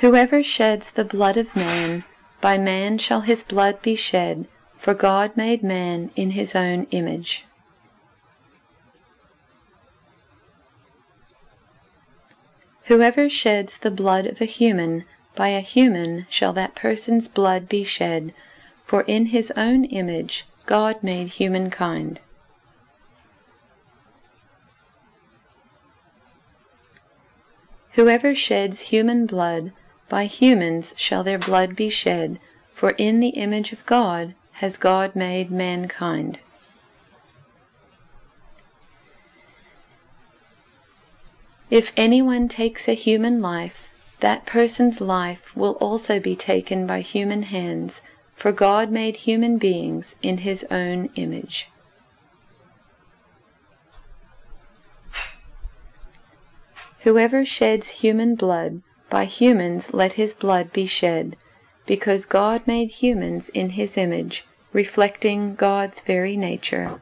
Whoever sheds the blood of man, by man shall his blood be shed: for God made man in his own image. Whoever sheds the blood of a human, by a human shall that person's blood be shed: for in his own image God made humankind. Whoever sheds human blood, by humans shall their blood be shed: for in the image of God has God made mankind. If anyone takes a human life, that person's life will also be taken by human hands: for God made human beings in his own image. Whoever sheds human blood, by humans let his blood be shed: because God made humans in his image, reflecting God's very nature.